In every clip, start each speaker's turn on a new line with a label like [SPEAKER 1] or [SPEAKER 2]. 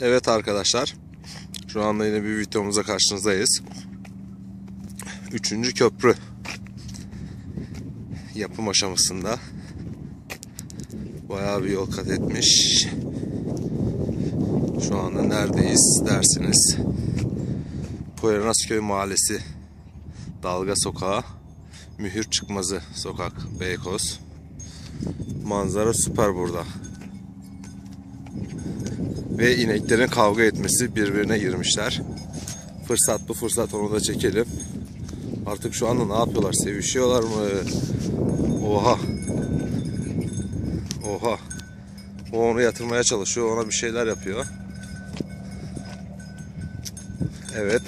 [SPEAKER 1] Evet arkadaşlar. Şu anda yine bir videomuzda karşınızdayız. Üçüncü köprü yapım aşamasında bayağı bir yol kat etmiş. Şu anda neredeyiz dersiniz. Poyrazköy Mahallesi Dalga Sokağı Mühür Çıkmazı Sokak Beykoz Manzara süper burada. Ve ineklerin kavga etmesi birbirine girmişler. Fırsat bu fırsat onu da çekelim. Artık şu anda ne yapıyorlar? Sevişiyorlar mı? Oha. Oha. O onu yatırmaya çalışıyor. Ona bir şeyler yapıyor. Evet.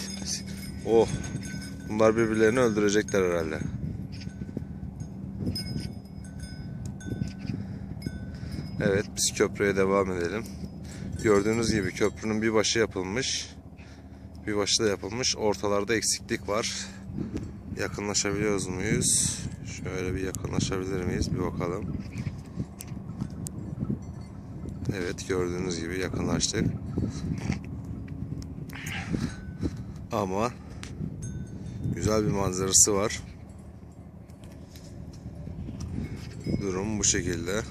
[SPEAKER 1] Oh. Bunlar birbirlerini öldürecekler herhalde. Evet biz köprüye devam edelim. Gördüğünüz gibi köprünün bir başı yapılmış. Bir başı da yapılmış. Ortalarda eksiklik var. Yakınlaşabiliyoruz muyuz? Şöyle bir yakınlaşabilir miyiz? Bir bakalım. Evet gördüğünüz gibi yakınlaştık. Ama güzel bir manzarası var. Durum bu şekilde.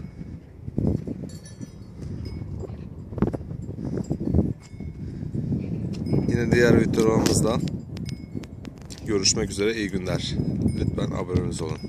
[SPEAKER 1] Yine diğer videolarımızda görüşmek üzere. İyi günler. Lütfen aboneniz olun.